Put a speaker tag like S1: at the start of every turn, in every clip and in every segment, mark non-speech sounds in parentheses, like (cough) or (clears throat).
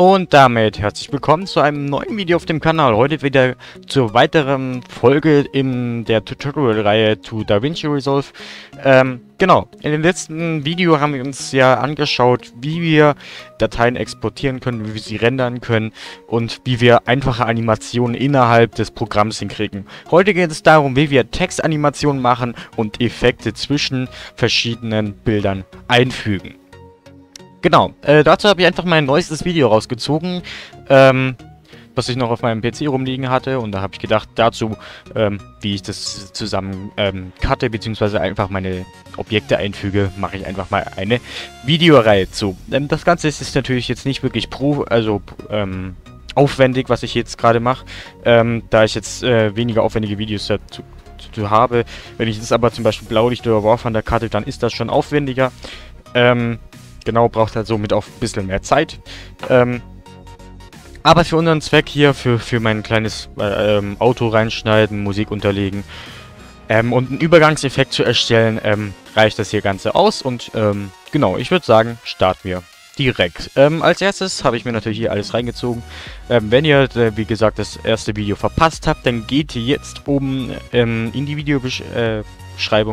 S1: Und damit herzlich willkommen zu einem neuen Video auf dem Kanal. Heute wieder zur weiteren Folge in der Tutorial-Reihe zu DaVinci Resolve. Ähm, genau, in dem letzten Video haben wir uns ja angeschaut, wie wir Dateien exportieren können, wie wir sie rendern können und wie wir einfache Animationen innerhalb des Programms hinkriegen. Heute geht es darum, wie wir Textanimationen machen und Effekte zwischen verschiedenen Bildern einfügen. Genau, äh, dazu habe ich einfach mein neuestes Video rausgezogen, ähm, was ich noch auf meinem PC rumliegen hatte. Und da habe ich gedacht, dazu, ähm, wie ich das zusammen ähm, cutte, beziehungsweise einfach meine Objekte einfüge, mache ich einfach mal eine Videoreihe zu. Ähm, das Ganze ist natürlich jetzt nicht wirklich pro, also, ähm, aufwendig, was ich jetzt gerade mache, ähm, da ich jetzt äh, weniger aufwendige Videos dazu zu habe. Wenn ich jetzt aber zum Beispiel Blaulicht oder War Thunder cutte, dann ist das schon aufwendiger. Ähm, genau, braucht halt somit auch ein bisschen mehr Zeit. Ähm, aber für unseren Zweck hier, für, für mein kleines äh, ähm, Auto reinschneiden, Musik unterlegen ähm, und einen Übergangseffekt zu erstellen, ähm, reicht das hier Ganze aus. Und ähm, genau, ich würde sagen, starten wir direkt. Ähm, als erstes habe ich mir natürlich hier alles reingezogen. Ähm, wenn ihr, äh, wie gesagt, das erste Video verpasst habt, dann geht ihr jetzt oben ähm, in die Videobeschreibung, äh,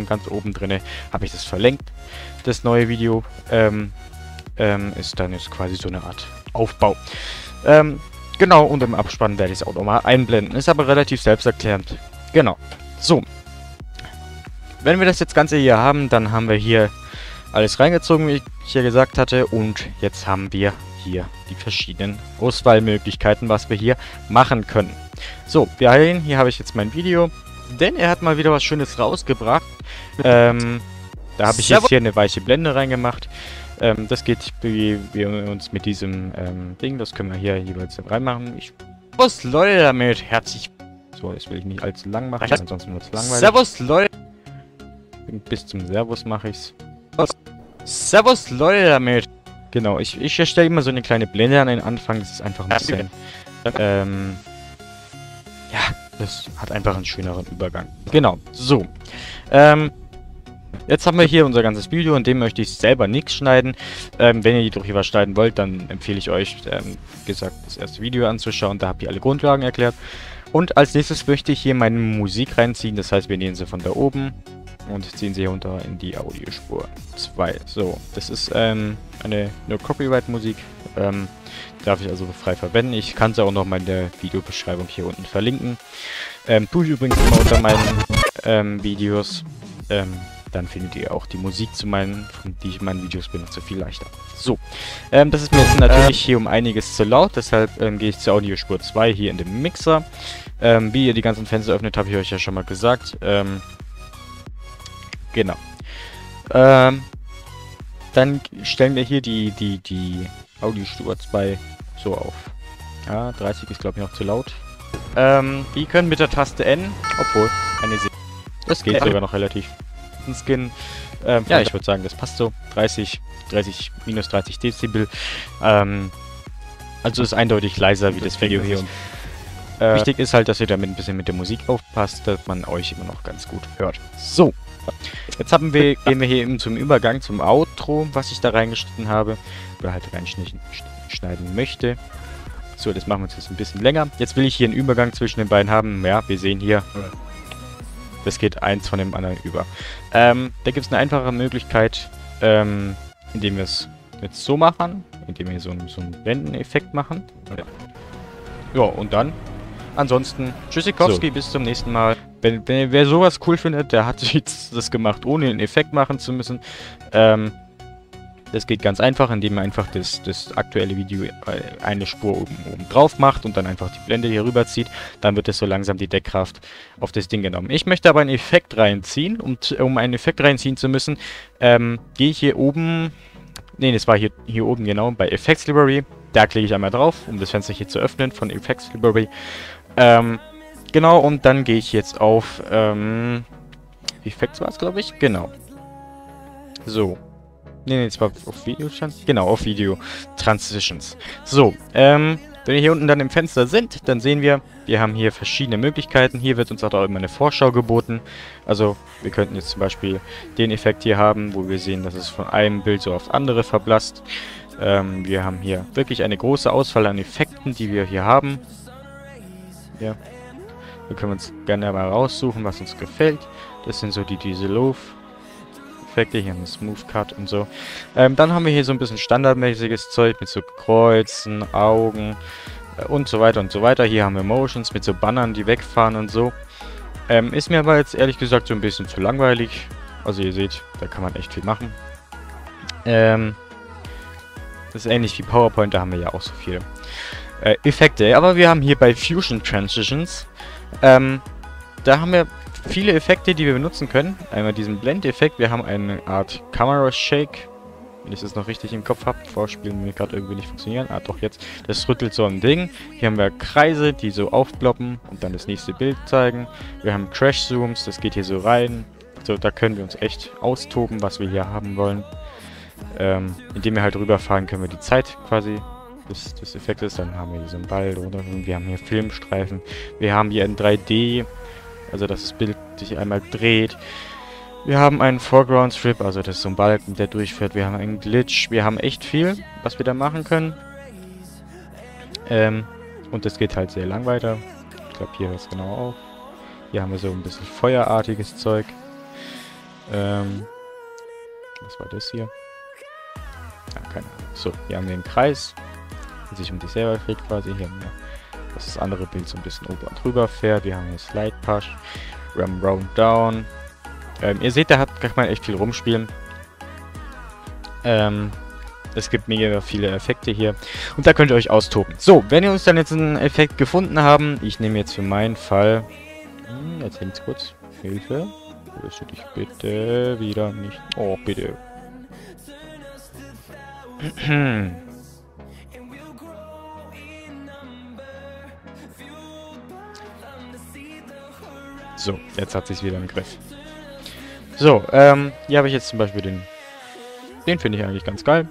S1: ganz oben drinne, habe ich das verlinkt, das neue Video. Ähm, ähm, ist dann jetzt quasi so eine Art Aufbau. Ähm, genau, und im Abspann werde ich es auch nochmal einblenden. Ist aber relativ selbsterklärend. Genau. So. Wenn wir das jetzt Ganze hier haben, dann haben wir hier alles reingezogen, wie ich ja gesagt hatte. Und jetzt haben wir hier die verschiedenen Auswahlmöglichkeiten, was wir hier machen können. So, wir haben, hier habe ich jetzt mein Video. Denn er hat mal wieder was Schönes rausgebracht. Ähm, da habe ich jetzt hier eine weiche Blende reingemacht. Ähm, das geht, wie wir uns mit diesem ähm, Ding, das können wir hier jeweils reinmachen. Ich Servus Leute damit, herzlich... So, das will ich nicht allzu lang machen, ansonsten wird es langweilig. Servus Leute! Bis zum Servus mache ich's. Servus Leute damit! Genau, ich, ich erstelle immer so eine kleine Blende an den Anfang, das ist einfach ein bisschen... Ähm, ja, das hat einfach einen schöneren Übergang. Genau, so. Ähm, Jetzt haben wir hier unser ganzes Video, in dem möchte ich selber nichts schneiden. Ähm, wenn ihr jedoch hier was schneiden wollt, dann empfehle ich euch, ähm, gesagt, das erste Video anzuschauen. Da habt ihr alle Grundlagen erklärt. Und als nächstes möchte ich hier meine Musik reinziehen. Das heißt, wir nehmen sie von da oben und ziehen sie runter in die Audiospur 2. So, das ist ähm, eine No-Copyright-Musik. Ähm, darf ich also frei verwenden. Ich kann sie auch noch mal in der Videobeschreibung hier unten verlinken. Ähm, tue ich übrigens immer unter meinen ähm, Videos. Ähm, dann findet ihr auch die Musik zu meinen, die ich in meinen Videos benutze, viel leichter. So, ähm, das ist mir jetzt natürlich hier um einiges zu laut, deshalb ähm, gehe ich zur Audiospur 2 hier in dem Mixer. Ähm, wie ihr die ganzen Fenster öffnet, habe ich euch ja schon mal gesagt. Ähm, genau. Dann stellen wir hier die, die, die Audiospur 2 so auf. Ja, 30 ist glaube ich noch zu laut. Ähm, wir können mit der Taste N, obwohl, eine Se Das geht sogar noch relativ letzten Skin. Ähm, ja, ich würde sagen, das passt so. 30, 30, minus 30 Dezibel. Ähm, also ist eindeutig leiser wie das Video hier. Äh, wichtig ist halt, dass ihr damit ein bisschen mit der Musik aufpasst, dass man euch immer noch ganz gut hört. So, jetzt haben wir, gehen wir hier eben zum Übergang, zum Outro, was ich da reingeschnitten habe. Oder halt reinschneiden möchte. So, das machen wir jetzt ein bisschen länger. Jetzt will ich hier einen Übergang zwischen den beiden haben. Ja, wir sehen hier, das geht eins von dem anderen über. Ähm, da gibt es eine einfache Möglichkeit, ähm, indem wir es jetzt so machen, indem wir so, so einen Blendeneffekt machen. Ja, und dann ansonsten Tschüssikowski, so. bis zum nächsten Mal. Wenn, wenn wer sowas cool findet, der hat (laughs) das gemacht, ohne einen Effekt machen zu müssen. Ähm, das geht ganz einfach, indem man einfach das, das aktuelle Video äh, eine Spur oben, oben drauf macht und dann einfach die Blende hier rüber zieht. Dann wird es so langsam die Deckkraft auf das Ding genommen. Ich möchte aber einen Effekt reinziehen und um einen Effekt reinziehen zu müssen, ähm, gehe ich hier oben... Ne, das war hier, hier oben genau, bei Effects Library. Da klicke ich einmal drauf, um das Fenster hier zu öffnen von Effects Library. Ähm, genau, und dann gehe ich jetzt auf... Ähm, Effects war es, glaube ich? Genau. So, Ne, ne, zwar auf Video stand. Genau, auf Video. Transitions. So, ähm, wenn wir hier unten dann im Fenster sind, dann sehen wir, wir haben hier verschiedene Möglichkeiten. Hier wird uns auch immer eine Vorschau geboten. Also, wir könnten jetzt zum Beispiel den Effekt hier haben, wo wir sehen, dass es von einem Bild so aufs andere verblasst. Ähm, wir haben hier wirklich eine große Auswahl an Effekten, die wir hier haben. Ja. Wir können uns gerne mal raussuchen, was uns gefällt. Das sind so die diese Loaf Effekte, hier ein Smooth Cut und so. Ähm, dann haben wir hier so ein bisschen standardmäßiges Zeug mit so Kreuzen, Augen äh, und so weiter und so weiter. Hier haben wir Motions mit so Bannern, die wegfahren und so. Ähm, ist mir aber jetzt ehrlich gesagt so ein bisschen zu langweilig. Also ihr seht, da kann man echt viel machen. Ähm, das ist ähnlich wie PowerPoint, da haben wir ja auch so viele äh, Effekte. Aber wir haben hier bei Fusion Transitions, ähm, da haben wir viele Effekte, die wir benutzen können. Einmal diesen Blend-Effekt, wir haben eine Art Camera-Shake, wenn ich das noch richtig im Kopf habe. Vorspielen mir gerade irgendwie nicht funktionieren. Ah, doch jetzt. Das rüttelt so ein Ding. Hier haben wir Kreise, die so aufploppen und dann das nächste Bild zeigen. Wir haben Crash-Zooms, das geht hier so rein. So, da können wir uns echt austoben, was wir hier haben wollen. Ähm, indem wir halt rüberfahren, können wir die Zeit quasi des, des Effektes. Dann haben wir hier so einen Ball drunter. Wir haben hier Filmstreifen. Wir haben hier in 3D, also dass das Bild sich einmal dreht. Wir haben einen Foreground Strip, also das ist so ein Balken, der durchführt. Wir haben einen Glitch. Wir haben echt viel, was wir da machen können. Ähm, und das geht halt sehr lang weiter. Ich glaube, hier hört es genau auf. Hier haben wir so ein bisschen feuerartiges Zeug. Ähm, was war das hier? Ja, keine Ahnung. So, hier haben wir einen Kreis, sich um sich selber dreht quasi. Hier haben wir, dass das andere Bild so ein bisschen oben und drüber fährt. Wir haben hier Slide Push, Ram Round Down. Ähm, ihr seht, da kann man echt viel rumspielen. Ähm, es gibt mega viele Effekte hier. Und da könnt ihr euch austoben. So, wenn ihr uns dann jetzt einen Effekt gefunden haben, ich nehme jetzt für meinen Fall... Hm, jetzt hängt's kurz. Hilfe. Du dich bitte wieder nicht... Oh, bitte. (clears throat) So, jetzt hat sich wieder im Griff. So, ähm, hier habe ich jetzt zum Beispiel den... Den finde ich eigentlich ganz geil.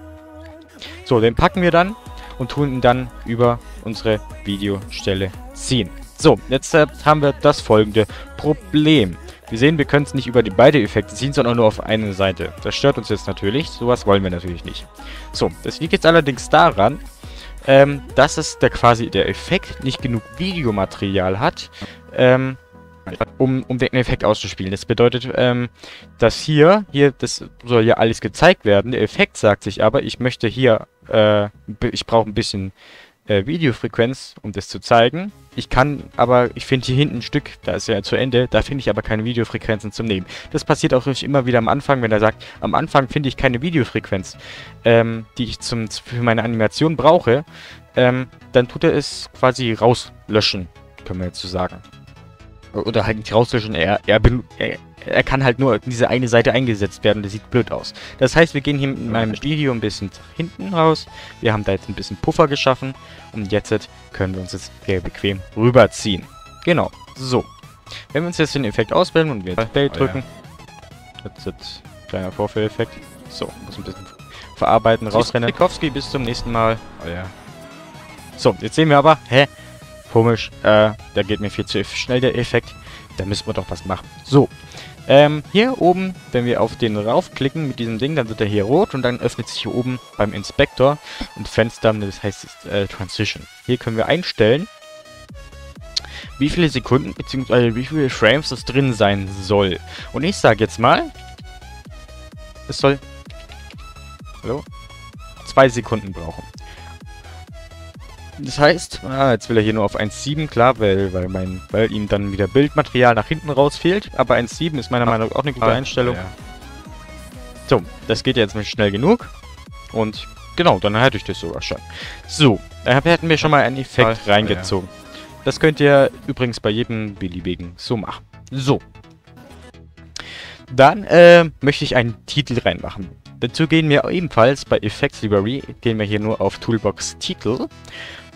S1: So, den packen wir dann und tun ihn dann über unsere Videostelle ziehen. So, jetzt äh, haben wir das folgende Problem. Wir sehen, wir können es nicht über die beide Effekte ziehen, sondern nur auf eine Seite. Das stört uns jetzt natürlich. Sowas wollen wir natürlich nicht. So, das liegt jetzt allerdings daran, ähm, dass es der quasi der Effekt nicht genug Videomaterial hat, ähm, um, um den Effekt auszuspielen. Das bedeutet, ähm, dass hier, hier, das soll ja alles gezeigt werden. Der Effekt sagt sich aber, ich möchte hier, äh, ich brauche ein bisschen äh, Videofrequenz, um das zu zeigen. Ich kann aber, ich finde hier hinten ein Stück, da ist ja zu Ende, da finde ich aber keine Videofrequenzen zum Nehmen. Das passiert auch immer wieder am Anfang, wenn er sagt, am Anfang finde ich keine Videofrequenz, ähm, die ich zum, für meine Animation brauche, ähm, dann tut er es quasi rauslöschen, können wir jetzt so sagen. Oder halt nicht rauslöschen, er, er, er, er kann halt nur diese eine Seite eingesetzt werden, das sieht blöd aus. Das heißt, wir gehen hier mit meinem Video ein bisschen hinten raus. Wir haben da jetzt ein bisschen Puffer geschaffen. Und jetzt können wir uns jetzt sehr bequem rüberziehen. Genau, so. Wenn wir uns jetzt den Effekt auswählen und wir jetzt Play drücken. Oh, ja. Jetzt, jetzt kleiner Vorführeffekt. So, muss ein bisschen verarbeiten, rausrennen. Sikowski, bis zum nächsten Mal. Oh ja. So, jetzt sehen wir aber, hä? Komisch, äh, da geht mir viel zu schnell der Effekt. Da müssen wir doch was machen. So, ähm, hier oben, wenn wir auf den raufklicken mit diesem Ding, dann wird er hier rot und dann öffnet sich hier oben beim Inspektor ein Fenster, das heißt äh, Transition. Hier können wir einstellen, wie viele Sekunden bzw. wie viele Frames das drin sein soll. Und ich sage jetzt mal, es soll hallo, zwei Sekunden brauchen. Das heißt, ah, jetzt will er hier nur auf 1.7, klar, weil, weil, mein, weil ihm dann wieder Bildmaterial nach hinten raus fehlt. Aber 1.7 ist meiner Meinung nach auch eine gute ah, Einstellung. Ja. So, das geht jetzt nicht schnell genug. Und genau, dann hätte ich das sogar schon. So, da hätten wir schon mal einen Effekt ah, reingezogen. Ja. Das könnt ihr übrigens bei jedem beliebigen so machen. So. Dann äh, möchte ich einen Titel reinmachen. Dazu gehen wir ebenfalls bei Effects Library, gehen wir hier nur auf Toolbox Titel.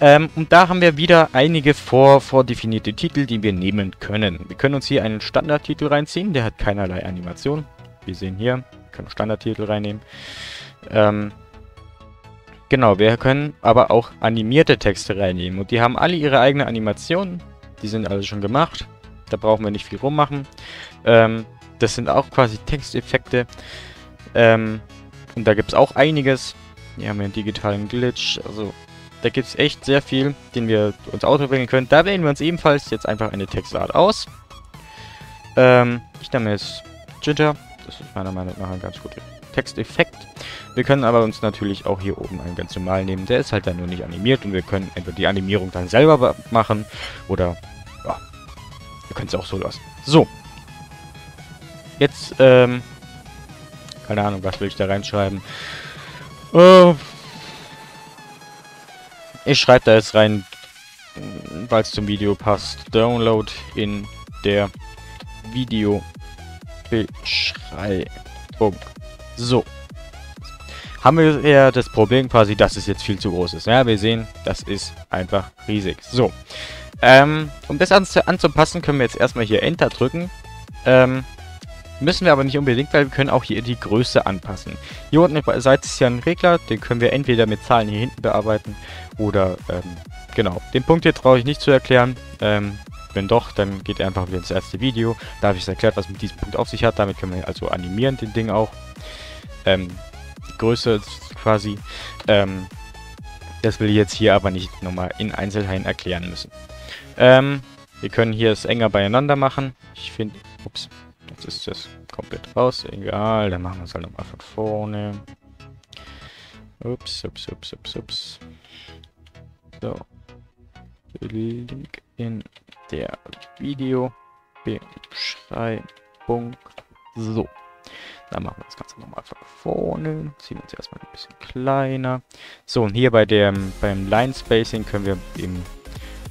S1: Ähm, und da haben wir wieder einige vor, vordefinierte Titel, die wir nehmen können. Wir können uns hier einen Standardtitel reinziehen, der hat keinerlei Animation. Wir sehen hier, wir können Standardtitel reinnehmen. Ähm, genau, wir können aber auch animierte Texte reinnehmen. Und die haben alle ihre eigene Animation. Die sind alle schon gemacht. Da brauchen wir nicht viel rummachen. Ähm, das sind auch quasi Texteffekte. Ähm, und da gibt es auch einiges. Hier haben wir einen digitalen Glitch. Also, da gibt es echt sehr viel, den wir uns auswählen können. Da wählen wir uns ebenfalls jetzt einfach eine Textart aus. Ähm, ich nehme jetzt Ginger. Das ist meiner Meinung nach ein ganz guter Texteffekt. Wir können aber uns natürlich auch hier oben einen ganz normalen nehmen. Der ist halt dann nur nicht animiert und wir können entweder die Animierung dann selber machen oder ja, wir können es auch so lassen. So. Jetzt, ähm, keine Ahnung, was will ich da reinschreiben? Äh, ich schreibe da jetzt rein, weil es zum Video passt. Download in der Videobeschreibung. So. Haben wir ja das Problem quasi, dass es jetzt viel zu groß ist. Ja, wir sehen, das ist einfach riesig. So. Ähm, um das anzupassen, können wir jetzt erstmal hier Enter drücken. Ähm, müssen wir aber nicht unbedingt, weil wir können auch hier die Größe anpassen. Hier unten Seite ist ja ein Regler, den können wir entweder mit Zahlen hier hinten bearbeiten oder, ähm, genau. Den Punkt hier traue ich nicht zu erklären. Ähm, wenn doch, dann geht einfach wieder ins erste Video. Da habe ich es erklärt, was mit diesem Punkt auf sich hat. Damit können wir also animieren, den Ding auch. Ähm, die Größe quasi. Ähm, das will ich jetzt hier aber nicht nochmal in Einzelheiten erklären müssen. Ähm, wir können hier es enger beieinander machen. Ich finde, ups, jetzt ist das komplett raus. Egal, dann machen wir es halt nochmal von vorne. Ups, ups, ups, ups, ups. So. Link in der Videobeschreibung. So. Dann machen wir das Ganze nochmal von vorne. Ziehen uns erstmal ein bisschen kleiner. So, und hier bei dem beim Line Spacing können wir eben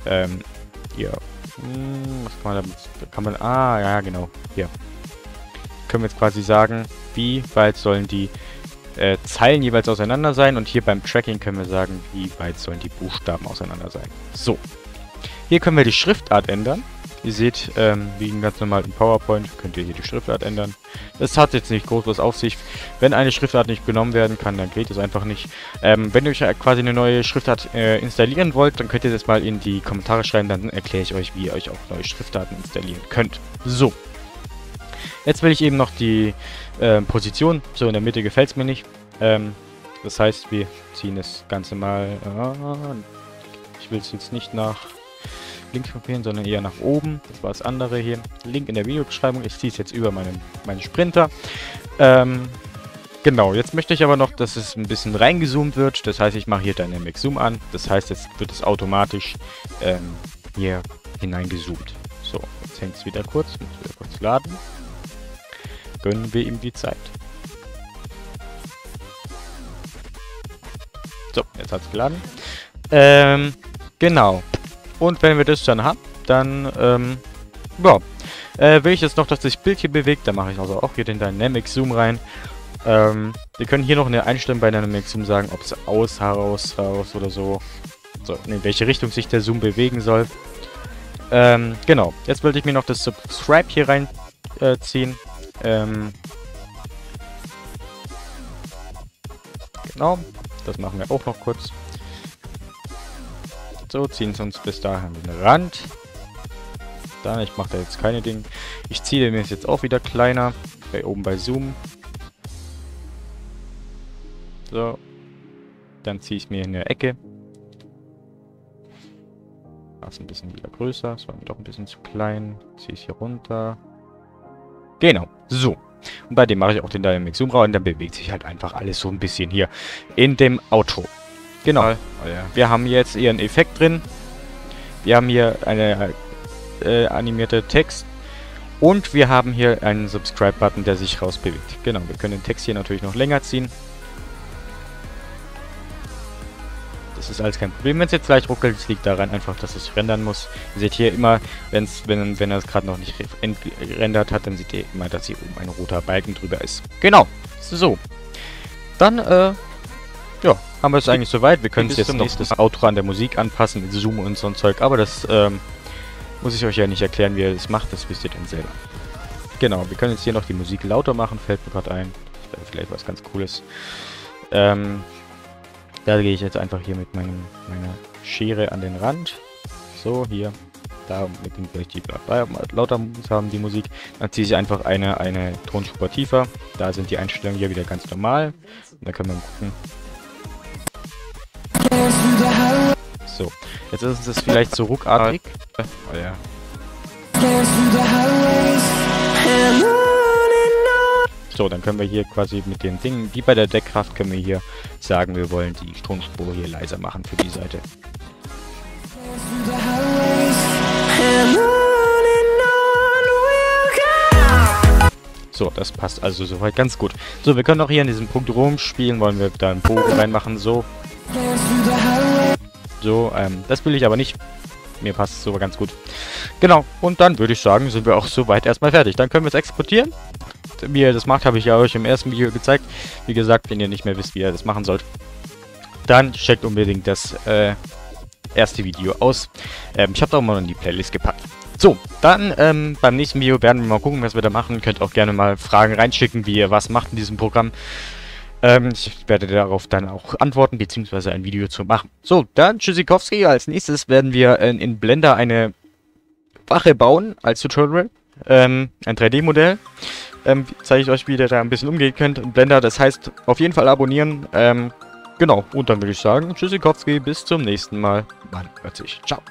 S1: ähm, hier. Hm, was kann man damit? Kann man. Ah, ja, genau. Hier. Können wir jetzt quasi sagen, wie weit sollen die äh, Zeilen jeweils auseinander sein. Und hier beim Tracking können wir sagen, wie weit sollen die Buchstaben auseinander sein. So. Hier können wir die Schriftart ändern. Ihr seht, ähm, wie ganz normal im PowerPoint könnt ihr hier die Schriftart ändern. Das hat jetzt nicht groß was auf sich. Wenn eine Schriftart nicht genommen werden kann, dann geht es einfach nicht. Ähm, wenn ihr euch quasi eine neue Schriftart äh, installieren wollt, dann könnt ihr das mal in die Kommentare schreiben, dann erkläre ich euch, wie ihr euch auch neue Schriftarten installieren könnt. So. Jetzt will ich eben noch die äh, Position. So, in der Mitte gefällt es mir nicht. Ähm, das heißt, wir ziehen das Ganze mal... Äh, ich will es jetzt nicht nach links kopieren, sondern eher nach oben. Das war das andere hier. Link in der Videobeschreibung. Ich ziehe es jetzt über meinen, meinen Sprinter. Ähm, genau, jetzt möchte ich aber noch, dass es ein bisschen reingezoomt wird. Das heißt, ich mache hier Dynamic Zoom an. Das heißt, jetzt wird es automatisch ähm, hier hineingezoomt. So, jetzt hängt es wieder kurz. Muss wieder kurz laden. Gönnen wir ihm die Zeit. So, jetzt hat es geladen. Ähm, genau. Und wenn wir das dann haben, dann, ähm, ja, äh, will ich jetzt noch, dass das Bild hier bewegt, dann mache ich also auch hier den Dynamic Zoom rein. Ähm, wir können hier noch eine Einstellung bei Dynamic Zoom sagen, ob es aus, heraus, raus oder so, so, in welche Richtung sich der Zoom bewegen soll. Ähm, genau. Jetzt wollte ich mir noch das Subscribe hier reinziehen. Äh, ähm, genau. Das machen wir auch noch kurz. So, ziehen es uns bis dahin den Rand. Dann, ich mache da jetzt keine Dinge. Ich ziehe den jetzt auch wieder kleiner. Bei oben bei Zoom. So. Dann ziehe ich mir in der Ecke. Das ein bisschen wieder größer. Das war mir doch ein bisschen zu klein. Ziehe ich hier runter. Genau. So. Und bei dem mache ich auch den Dynamic Zoom raus. Und dann bewegt sich halt einfach alles so ein bisschen hier in dem Auto. Genau. Oh, ja. Wir haben jetzt hier einen Effekt drin. Wir haben hier eine äh, animierte Text. Und wir haben hier einen Subscribe-Button, der sich rausbewegt. Genau, wir können den Text hier natürlich noch länger ziehen. Das ist alles kein Problem, wenn es jetzt gleich ruckelt. Es liegt daran einfach, dass es rendern muss. Ihr seht hier immer, wenn's, wenn, wenn er es gerade noch nicht rendert hat, dann seht ihr immer, dass hier oben ein roter Balken drüber ist. Genau, so. Dann, äh, ja, haben wir es eigentlich soweit. Wir können es jetzt noch das Outro an der Musik anpassen mit Zoom und so ein Zeug. Aber das ähm, muss ich euch ja nicht erklären, wie ihr das macht. Das wisst ihr dann selber. Genau, wir können jetzt hier noch die Musik lauter machen. Fällt mir gerade ein. Vielleicht was ganz Cooles. Ähm, da gehe ich jetzt einfach hier mit meinem, meiner Schere an den Rand. So, hier. Da mit dem vielleicht die lauter haben die Musik. Dann ziehe ich einfach eine, eine Tonspur tiefer. Da sind die Einstellungen hier wieder ganz normal. Und da können wir gucken, So, jetzt ist es vielleicht so ruckartig. Oh ja. So, dann können wir hier quasi mit den Dingen, die bei der Deckkraft, können wir hier sagen, wir wollen die Stromspur hier leiser machen für die Seite. So, das passt also soweit ganz gut. So, wir können auch hier an diesem Punkt rumspielen. Wollen wir da einen Bogen reinmachen, so. So, ähm, das will ich aber nicht. Mir passt es so ganz gut. Genau, und dann würde ich sagen, sind wir auch soweit erstmal fertig. Dann können wir es exportieren. Wie ihr das macht, habe ich ja euch im ersten Video gezeigt. Wie gesagt, wenn ihr nicht mehr wisst, wie ihr das machen sollt, dann checkt unbedingt das äh, erste Video aus. Ähm, ich habe da auch mal in die Playlist gepackt. So, dann ähm, beim nächsten Video werden wir mal gucken, was wir da machen. Könnt auch gerne mal Fragen reinschicken, wie ihr was macht in diesem Programm. Ähm, ich werde darauf dann auch antworten, beziehungsweise ein Video zu machen. So, dann Tschüssikowski. Als nächstes werden wir in, in Blender eine Wache bauen als Tutorial. Ähm, ein 3D-Modell. Ähm, zeige ich euch, wie ihr da ein bisschen umgehen könnt in Blender. Das heißt, auf jeden Fall abonnieren. Ähm, genau, und dann würde ich sagen, Tschüssikowski, bis zum nächsten Mal. Man hört sich. Ciao.